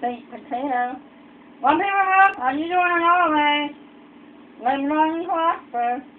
baked potato. One paper milk, are you doing in Norway? Live long and prosper.